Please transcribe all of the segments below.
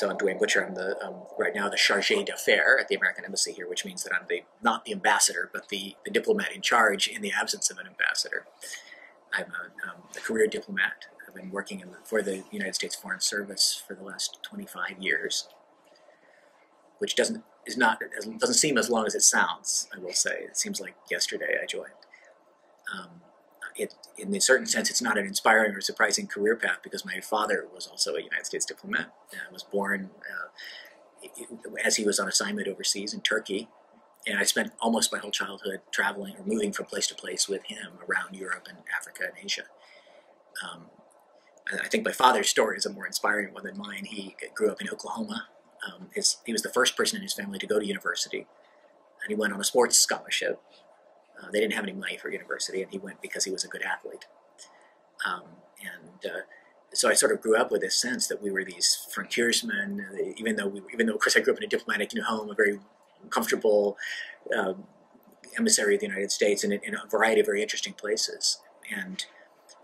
So I'm Duane Butcher. I'm the um, right now the chargé d'affaires at the American Embassy here, which means that I'm the not the ambassador, but the, the diplomat in charge in the absence of an ambassador. I'm a, um, a career diplomat. I've been working the, for the United States Foreign Service for the last 25 years, which doesn't is not doesn't seem as long as it sounds. I will say it seems like yesterday I joined. Um, it, in a certain sense, it's not an inspiring or surprising career path because my father was also a United States diplomat. I was born uh, as he was on assignment overseas in Turkey, and I spent almost my whole childhood traveling or moving from place to place with him around Europe and Africa and Asia. Um, I think my father's story is a more inspiring one than mine. He grew up in Oklahoma. Um, his, he was the first person in his family to go to university, and he went on a sports scholarship uh, they didn't have any money for university, and he went because he was a good athlete. Um, and uh, so I sort of grew up with this sense that we were these frontiersmen, uh, even though we, even though of course I grew up in a diplomatic home, a very comfortable um, emissary of the United States, in, in a variety of very interesting places. And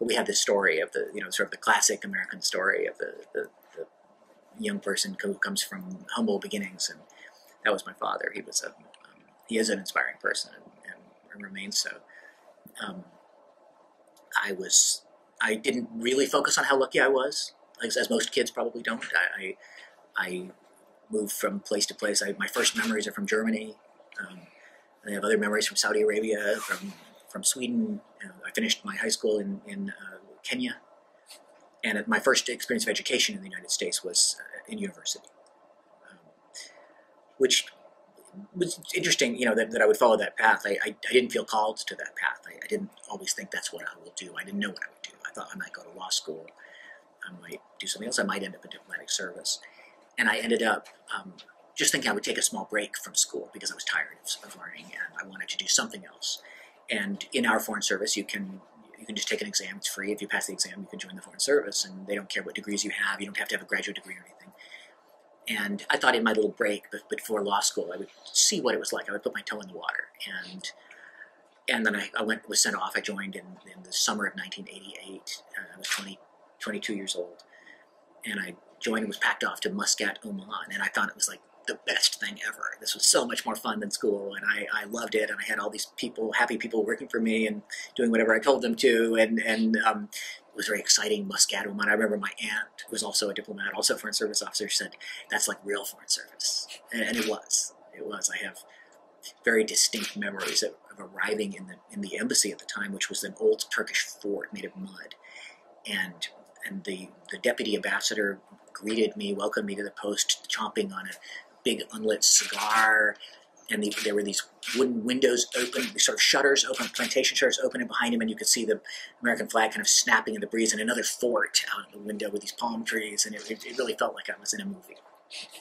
we had this story of the you know sort of the classic American story of the, the, the young person who comes from humble beginnings, and that was my father. He was a um, he is an inspiring person, and remains so. Um, I was, I didn't really focus on how lucky I was, as, as most kids probably don't. I, I, I, moved from place to place. I, my first memories are from Germany. Um, I have other memories from Saudi Arabia, from from Sweden. Uh, I finished my high school in in uh, Kenya, and my first experience of education in the United States was uh, in university, um, which was interesting, you know, that, that I would follow that path. I, I, I didn't feel called to that path. I, I, didn't always think that's what I will do. I didn't know what I would do. I thought I might go to law school. I might do something else. I might end up in diplomatic service. And I ended up um, just thinking I would take a small break from school because I was tired of, of learning and I wanted to do something else. And in our foreign service, you can you can just take an exam. It's free. If you pass the exam, you can join the foreign service, and they don't care what degrees you have. You don't have to have a graduate degree or anything. And I thought in my little break before law school, I would see what it was like. I would put my toe in the water. And and then I, I went was sent off. I joined in, in the summer of 1988. Uh, I was 20, 22 years old. And I joined and was packed off to Muscat, Oman. And I thought it was like the best thing ever. This was so much more fun than school, and I, I loved it. And I had all these people, happy people, working for me and doing whatever I told them to. And and um, was very exciting. Muscat Oman. I remember my aunt, who was also a diplomat, also a foreign service officer, said that's like real foreign service, and, and it was. It was. I have very distinct memories of, of, arriving in the in the embassy at the time, which was an old Turkish fort made of mud, and and the the deputy ambassador greeted me, welcomed me to the post, chomping on a big unlit cigar, and the, there were these wooden windows open, sort of shutters open, plantation shutters open, and behind him, and you could see the American flag kind of snapping in the breeze, and another fort out in the window with these palm trees, and it, it, really felt like I was in a movie.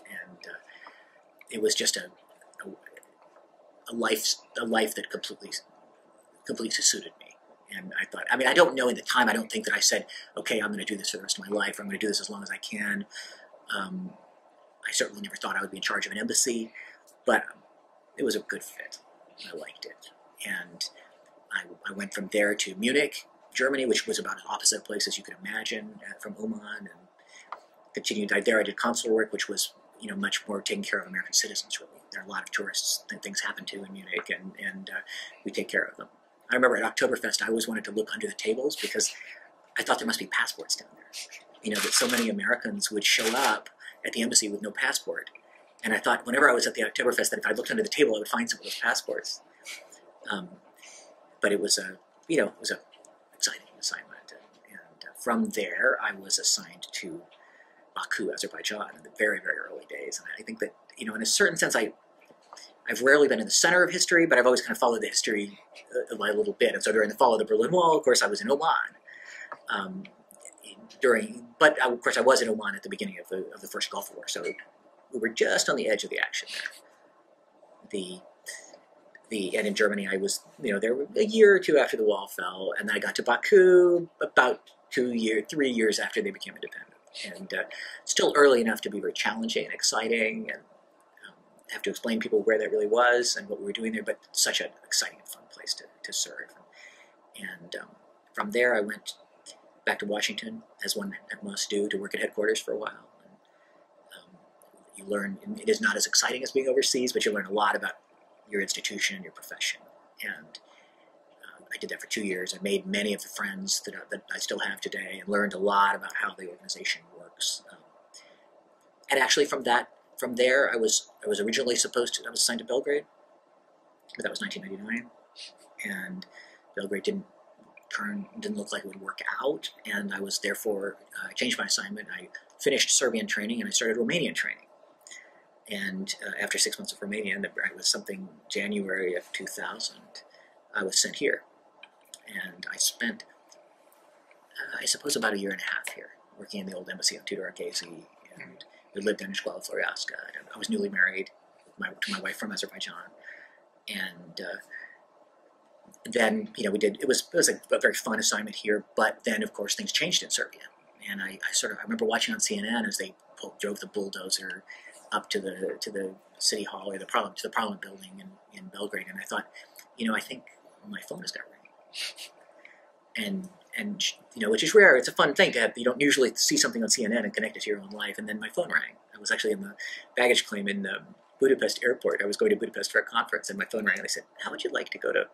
And uh, it was just a, a, a life a life that completely completely suited me. And I thought, I mean, I don't know in the time, I don't think that I said, okay, I'm going to do this for the rest of my life, or I'm going to do this as long as I can. Um, I certainly never thought I would be in charge of an embassy, but it was a good fit. I liked it. And I, I went from there to Munich, Germany, which was about as opposite a place as you could imagine uh, from Oman, and continued there. I did consular work, which was you know much more taking care of American citizens. Really, there are a lot of tourists that things happen to in Munich, and and uh, we take care of them. I remember at Oktoberfest, I always wanted to look under the tables because I thought there must be passports down there. You know that so many Americans would show up at the embassy with no passport, and I thought whenever I was at the Oktoberfest that if I looked under the table, I would find some of those passports. Um, but it was a, you know, it was a exciting assignment. And, uh, from there, I was assigned to Baku, Azerbaijan, in the very, very early days. And I think that, you know, in a certain sense, I, I've rarely been in the center of history, but I've always kind of followed the history a, a little bit. And so during the fall of the Berlin Wall, of course, I was in Oman. Um, during, but of course, I was in Oman at the beginning of the, of the first Gulf War. So we were just on the edge of the action there. The the and in Germany I was you know there a year or two after the wall fell, and then I got to Baku about two year three years after they became independent, and uh, still early enough to be very challenging and exciting, and um, have to explain people where that really was and what we were doing there, but such an exciting and fun place to, to serve. And um, from there I went back to Washington, as one must do, to work at headquarters for a while you learn. It is not as exciting as being overseas, but you learn a lot about your institution, your profession, and uh, I did that for two years. I made many of the friends that, I, that I still have today, and learned a lot about how the organization works. Um, and actually, from that, from there, I was I was originally supposed to. I was assigned to Belgrade, but that was 1999, and Belgrade didn't turn didn't look like it would work out, and I was therefore I uh, changed my assignment. I finished Serbian training and I started Romanian training. And uh, after six months of Romania, and it was something January of 2000, I was sent here, and I spent uh, I suppose about a year and a half here working in the old embassy of Tudor Arghezi, and we lived in Școala Floreasca. I was newly married my, to my wife from Azerbaijan, and uh, then you know we did it was it was a, a, very fun assignment here but then of course things changed in serbia and i, I sort of i remember watching on cnn as they pulled, drove the bulldozer up to the to the city hall or the parliament to the parliament building in, in belgrade and i thought you know i think my phone is going to ring and and you know which is rare. It's a fun thing to have you don't usually see something on cnn and connect it to your own life and then my phone rang. I was actually in the baggage claim in um, budapest airport. I was going to budapest for a conference and my phone rang and i said how would you like to go to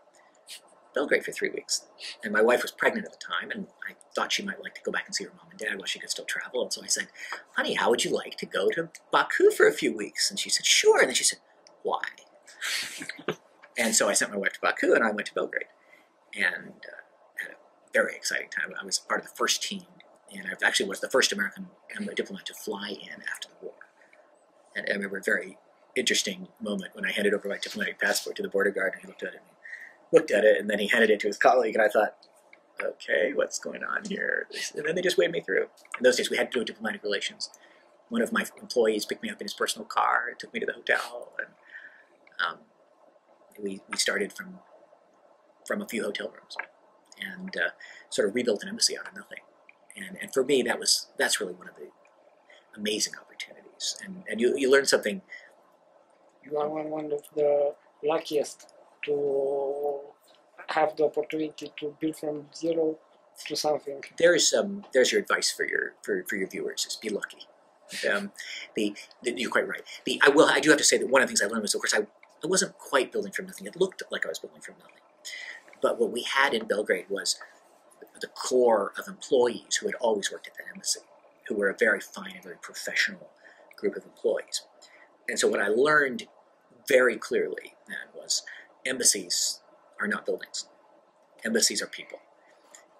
Belgrade for three weeks. And my wife was pregnant at the time, and I thought she might like to go back and see her mom and dad while she could still travel. And so I said, honey, how would you like to go to Baku for a few weeks? And she said, sure. And then she said, why? and so I sent my wife to Baku, and I went to Belgrade. And uh, had a very exciting time. I was part of the first team, and I actually was the first American diplomat to fly in after the war. And I remember a very interesting moment when I handed over my diplomatic passport to the border guard, and he looked at it looked at it, and then he handed it to his colleague, and I thought, okay, what's going on here? And then they just waved me through. In those days, we had to do diplomatic relations. One of my employees picked me up in his personal car, and took me to the hotel, and um, we, we started from from a few hotel rooms, and uh, sort of rebuilt an embassy out of nothing. And, and for me, that was that's really one of the amazing opportunities. And, and you, you learn something. You are one, one of the luckiest to have the opportunity to build from zero to something. There's um, there's your advice for your for, for your viewers is be lucky. Um, the, the, you're quite right. The I will I do have to say that one of the things I learned was of course I I wasn't quite building from nothing. It looked like I was building from nothing, but what we had in Belgrade was the core of employees who had always worked at that embassy, who were a very fine and very professional group of employees. And so what I learned very clearly then was embassies are not buildings. Embassies are people.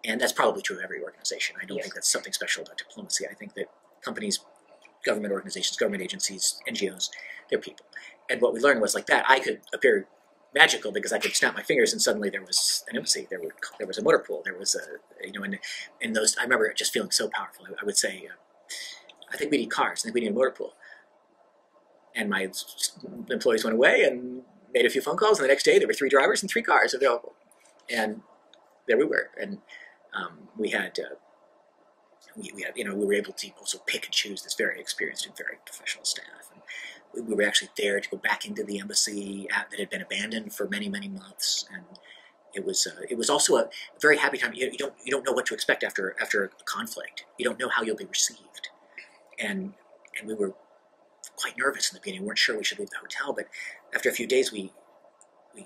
And that's probably true of every organization. I don't yes. think that's something special about diplomacy. I think that companies, government organizations, government agencies, NGOs, they're people. And what we learned was like that, I could appear magical because I could snap my fingers and suddenly there was an embassy, there, were, there was a motor pool, there was a, you know, and, and those, I remember just feeling so powerful. I would say, uh, I think we need cars, I think we need a motor pool. And my employees went away and made a few phone calls, and the next day there were three drivers and three cars available, and there we were. And um, we had uh, we, we, had you know we were able to also pick and choose this very experienced and very professional staff. And we, we were actually there to go back into the embassy that had been abandoned for many many months, and it was uh, it was also a very happy time. You, you, don't you don't know what to expect after after a conflict. You don't know how you'll be received, and and we were quite nervous in the beginning. We weren't sure we should leave the hotel, but after a few days, we we,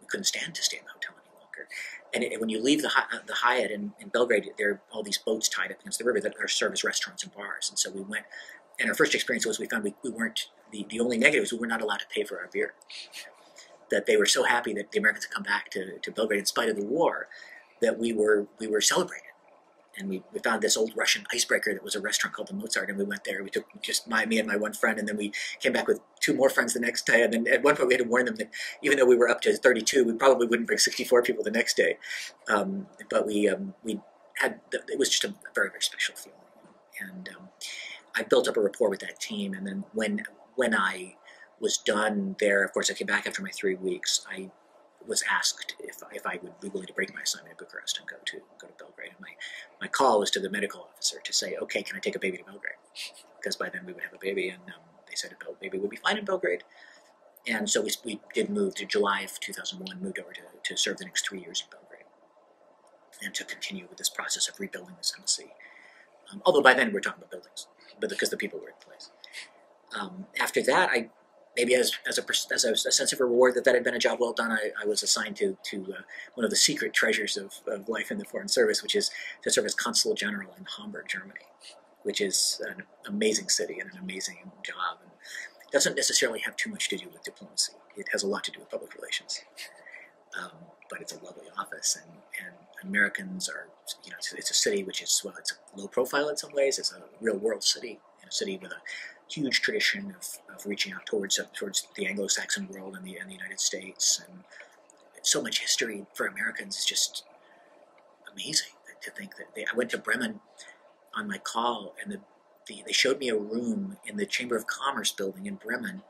we couldn't stand to stay in the hotel any longer. And it, when you leave the the Hyatt in, in Belgrade, there are all these boats tied up against the river that are served as restaurants and bars. And so we went. And our first experience was we found we, we weren't the, the only negative we were not allowed to pay for our beer. That they were so happy that the Americans had come back to, to Belgrade in spite of the war that we were we were celebrating and we, we found this old Russian icebreaker that was a restaurant called the Mozart, and we went there. We took just my me and my one friend, and then we came back with two more friends the next day. And then at one point we had to warn them that even though we were up to 32, we probably wouldn't bring 64 people the next day. Um, but we um, we had it was just a very very special feeling, and um, I built up a rapport with that team. And then when when I was done there, of course, I came back after my three weeks. I was asked if, if I would be willing to break my assignment in Bucharest and go to go to Belgrade. And my, my call was to the medical officer to say, okay, can I take a baby to Belgrade? Because by then we would have a baby, and um, they said a baby would be fine in Belgrade. And so we, we did move to July of 2001, moved over to, to serve the next three years in Belgrade and to continue with this process of rebuilding this embassy. Um, although by then we we're talking about buildings, but because the people were in place. um, after that, I maybe as as a as a, a sense of reward that that had been a job well done, I, I was assigned to to uh, one of the secret treasures of, of life in the foreign service, which is to serve as consul general in Hamburg, Germany, which is an amazing city and an amazing job, and doesn't necessarily have too much to do with diplomacy. It has a lot to do with public relations. Um, but it's a lovely office, and, and Americans are, you know, it's, it's a city which is, well, it's low profile in some ways. It's a real world city, a city with a huge tradition of, of reaching out towards uh, towards the Anglo-Saxon world and the, and the United States, and so much history for Americans is just amazing to think that they. I went to Bremen on my call, and the, the they showed me a room in the Chamber of Commerce building in Bremen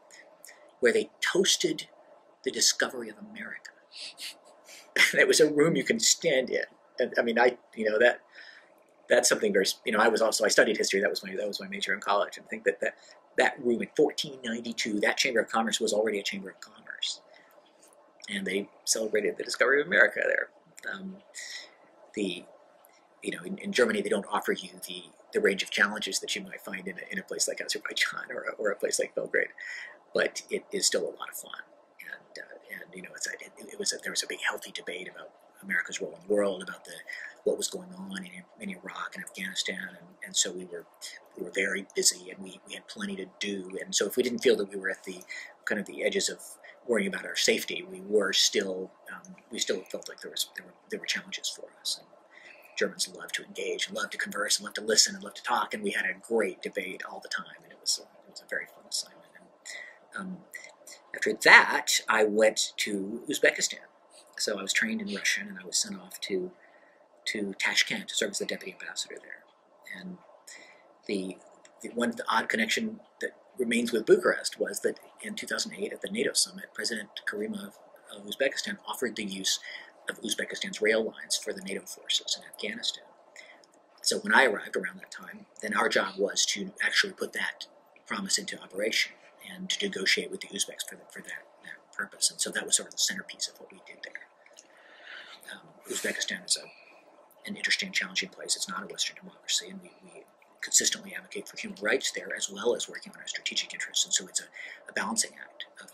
where they toasted the discovery of America. it was a room you can stand in, and I mean, I you know that that's something very you know I was also I studied history that was my that was my major in college and I think that that that room in 1492 that chamber of commerce was already a chamber of commerce. And they celebrated the discovery of America there. Um, the you know in, in, Germany they don't offer you the the range of challenges that you might find in a, in a place like Azerbaijan or a, or a place like Belgrade but it is still a lot of fun. And uh, and you know it's it, it was a, there was a big healthy debate about America's role in the world about the what was going on in, in Iraq and Afghanistan, and, and so we were we were very busy and we, we had plenty to do. And so if we didn't feel that we were at the kind of the edges of worrying about our safety, we were still um, we still felt like there was there were there were challenges for us. And Germans love to engage and love to converse and love to listen and love to talk, and we had a great debate all the time, and it was a, it was a very fun assignment. And, um, after that, I went to Uzbekistan. So I was trained in Russian, and I was sent off to to Tashkent to serve as the deputy ambassador there. And the, the one the odd connection that remains with Bucharest was that in 2008 at the NATO summit, President Karimov of Uzbekistan offered the use of Uzbekistan's rail lines for the NATO forces in Afghanistan. So when I arrived around that time, then our job was to actually put that promise into operation and to negotiate with the Uzbeks for, the, for that, that purpose. And so that was sort of the centerpiece of what we did there. Um, Uzbekistan is a an interesting, challenging place. It's not a Western democracy, and we, we consistently advocate for human rights there as well as working on our strategic interests. And so it's a, a balancing act of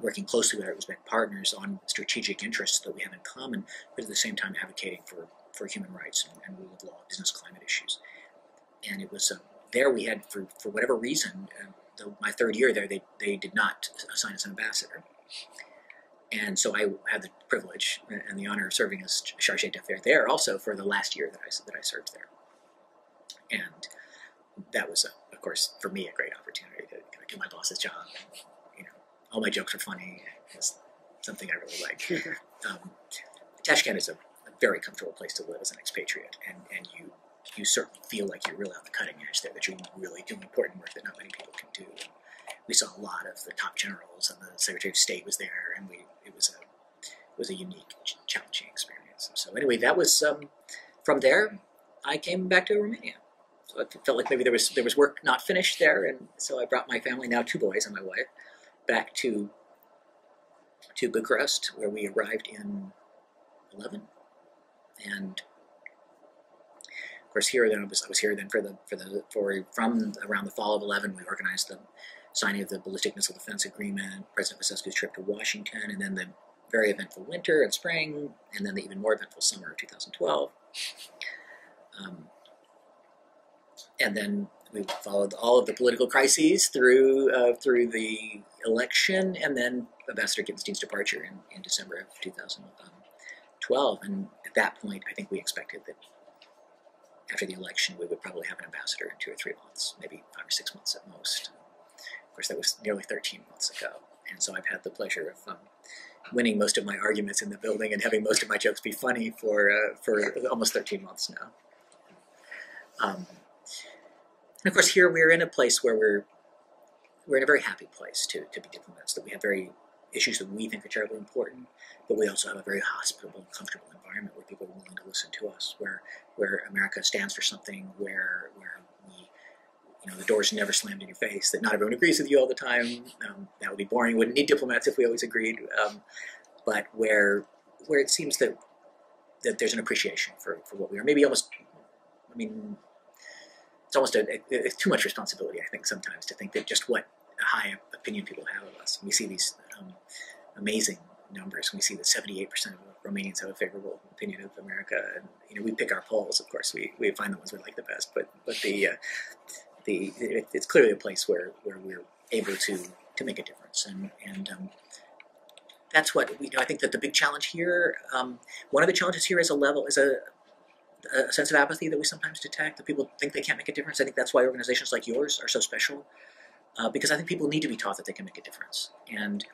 working closely with our Uzbek partners on strategic interests that we have in common, but at the same time advocating for, for human rights and, and rule of law, business climate issues. And it was uh, there we had, for, for whatever reason, uh, the, my third year there, they, they did not assign us an ambassador. And so I had the privilege and the honor of serving as chargé d'affaires there also for the last year that I, that I served there. And that was, a, of course, for me, a great opportunity to kind of do my boss's job. And, you know, all my jokes are funny. It was something I really like. um, Tashkent is a, a, very comfortable place to live as an expatriate, and, and you you certainly feel like you're really on the cutting edge there, that you're really doing important work that not many people can do. And we saw a lot of the top generals, and the Secretary of State was there, and we it was a it was a unique, challenging experience. So anyway, that was um, from there. I came back to Romania. So I felt like maybe there was there was work not finished there, and so I brought my family, now two boys and my wife, back to to Bucharest, where we arrived in eleven, and of course here then I was I was here then for the for the for from around the fall of eleven we organized the signing of the ballistic missile defense agreement, President Basescu's trip to Washington, and then the very eventful winter and spring, and then the even more eventful summer of 2012. Um, and then we followed all of the political crises through uh, through the election, and then Ambassador Gitenstein's departure in, in December of 2012. And at that point, I think we expected that after the election, we would probably have an ambassador in two or three months, maybe five or six months at most course, that was nearly 13 months ago. And so I've had the pleasure of um, winning most of my arguments in the building and having most of my jokes be funny for, uh, for almost 13 months now. Um, and of course, here we're in a place where we're, we're in a very happy place to, to be diplomats, that we have very issues that we think are terribly important, but we also have a very hospitable and comfortable environment where people are willing to listen to us, where, where America stands for something, where, where you know, the door's never slammed in your face, that not everyone agrees with you all the time. Um, that would be boring. We wouldn't need diplomats if we always agreed. Um, but where where it seems that that there's an appreciation for, for what we are, maybe almost, I mean, it's almost a, a, a, too much responsibility, I think, sometimes to think that just what a high opinion people have of us. We see these um, amazing numbers. We see that 78% of Romanians have a favorable opinion of America, and you know we pick our polls. Of course, we, we find the ones we like the best, but but the uh, the it, it's clearly a place where, where we're able to to make a difference, and and um, that's what we. You know, I think that the big challenge here, um, one of the challenges here is a level is a a sense of apathy that we sometimes detect that people think they can't make a difference. I think that's why organizations like yours are so special, uh, because I think people need to be taught that they can make a difference, and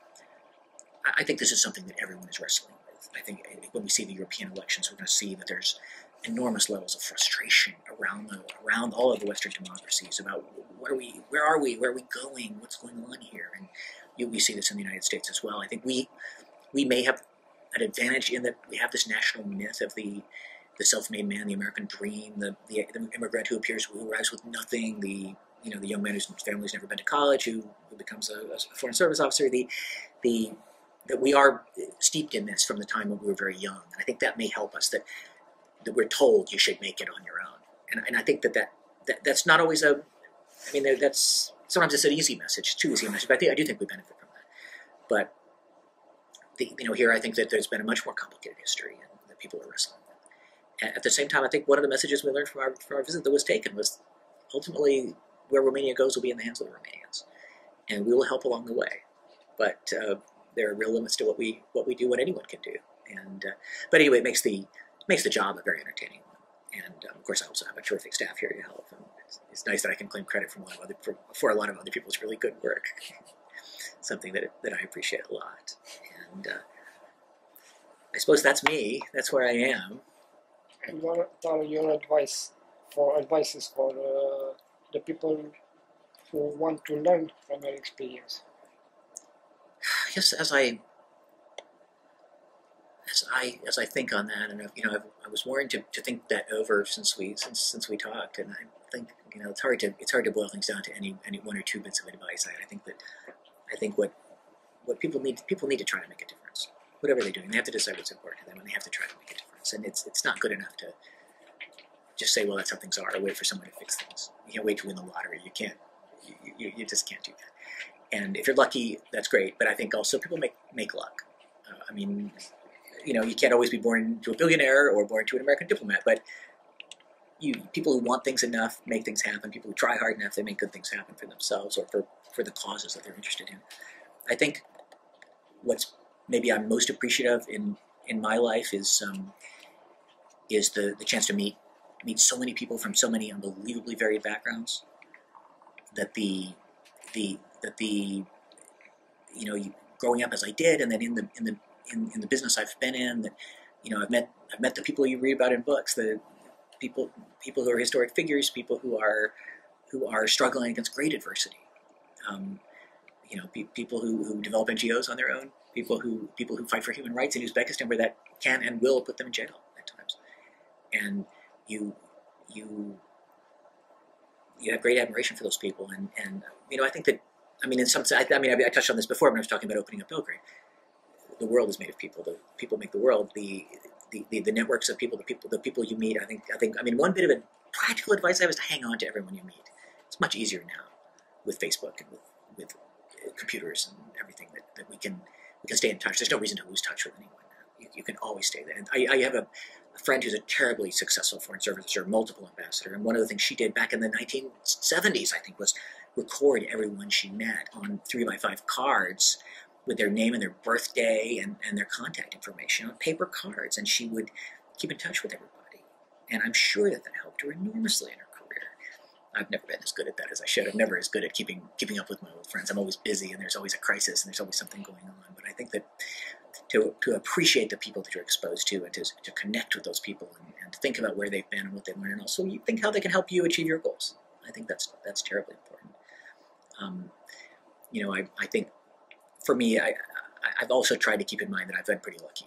I, I think this is something that everyone is wrestling with. I think when we see the European elections, we're going to see that there's enormous levels of frustration around the around all of the Western democracies about what are we, where are we, where are we going, what's going on here, and you, we see this in the United States as well. I think we we may have an advantage in that we have this national myth of the the self-made man, the American dream, the, the, the immigrant who appears who arrives with nothing, the you know the young man whose family's never been to college, who, who becomes a, a foreign service officer. The the that we are steeped in this from the time when we were very young, and I think that may help us. That that we're told you should make it on your own, and, and I think that, that that that's not always a. I mean, that's sometimes it's an easy message, too easy a message. But I think I do think we benefit from that. But the, you know, here I think that there's been a much more complicated history, and that people are wrestling with. At the same time, I think one of the messages we learned from our from our visit that was taken was ultimately where Romania goes will be in the hands of the Romanians, and we will help along the way. But uh, there are real limits to what we what we do, what anyone can do. And uh, but anyway, it makes the makes the job a very entertaining one. And um, of course, I also have a terrific staff here to help. And it's, it's nice that I can claim credit from a lot of other for, for a lot of other people's really good work. Something that that I appreciate a lot. And uh, I suppose that's me. That's where I am. And what are your advice for advices for uh, the people who want to learn from your experience? Guess as I as I as I think on that, and I've, you know, I've, i was wanting to, to think that over since we since since we talked, and I think you know it's hard to it's hard to boil things down to any any one or two bits of advice. I, I think that I think what what people need people need to try to make a difference, whatever they're doing. They have to decide what's important to them, and they have to try to make a difference. And it's it's not good enough to just say, well, that's how things are, or wait for someone to fix things. You can't wait to win the lottery. You can't. You, you, you just can't do that. And if you're lucky, that's great. But I think also people make make luck. Uh, I mean, you know, you can't always be born to a billionaire or born to an American diplomat, but you people who want things enough make things happen. People who try hard enough, they make good things happen for themselves or for, for the causes that they're interested in. I think what's maybe I'm most appreciative in in my life is um, is the, the chance to meet meet so many people from so many unbelievably varied backgrounds that the the that the you know you, growing up as I did and then in the in the in, in the business I've been in that you know I've met I've met the people you read about in books the people people who are historic figures people who are who are struggling against great adversity. Um, you know pe- people who, who develop NGOs on their own people who people who fight for human rights in Uzbekistan where that can and will put them in jail at times. And you you you have great admiration for those people and and you know I think that I mean in some I, I mean I, I touched on this before when I was talking about opening up Belgrade the world is made of people. The people make the world. The, the, the, the, networks of people, the people, the people you meet. I think, I think, I mean, one bit of a practical advice I have is to hang on to everyone you meet. It's much easier now with Facebook and with, with uh, computers and everything that, that we can, we can stay in touch. There's no reason to lose touch with anyone. You, you can always stay there. And I, I have a, a friend who's a terribly successful foreign service or multiple ambassador, and one of the things she did back in the 1970s, I think, was record everyone she met on three by five cards with their name and their birthday and, and their contact information on paper cards, and she would keep in touch with everybody. And I'm sure that that helped her enormously in her career. I've never been as good at that as I should. I'm never as good at keeping keeping up with my old friends. I'm always busy, and there's always a crisis, and there's always something going on. But I think that to, to appreciate the people that you're exposed to, and to, to connect with those people, and, and think about where they've been and what they've learned, and also you think how they can help you achieve your goals. I think that's that's terribly important. Um, you know, I, I think for me, I, I've also tried to keep in mind that I've been pretty lucky,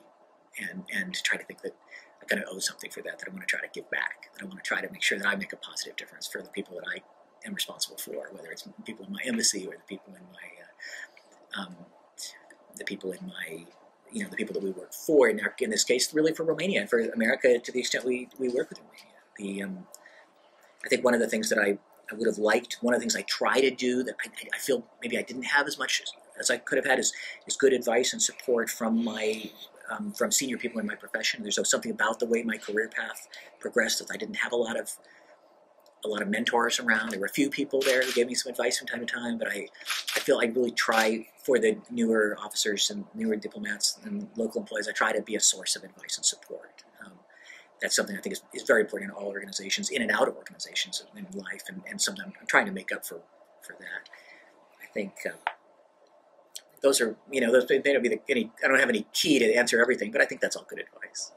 and and try to think that I kind of owe something for that. That I want to try to give back. That I want to try to make sure that I make a positive difference for the people that I am responsible for, whether it's people in my embassy or the people in my uh, um, the people in my you know the people that we work for. In, our, in this case, really for Romania and for America to the extent we we work with Romania. The um, I think one of the things that I I would have liked. One of the things I try to do that I, I feel maybe I didn't have as much as, I could have had is, good advice and support from my um, from senior people in my profession. There's something about the way my career path progressed that I didn't have a lot of a lot of mentors around. There were a few people there who gave me some advice from time to time, but I, I feel I really try for the newer officers and newer diplomats and local employees. I try to be a source of advice and support. Um, that's something I think is, is very important in all organizations, in and out of organizations in life, and, and something I'm trying to make up for for that. I think. Uh, those are, you know, those may not be the, any. I don't have any key to answer everything, but I think that's all good advice.